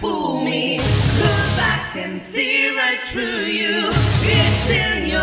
fool me. Cause I can see right through you. It's in your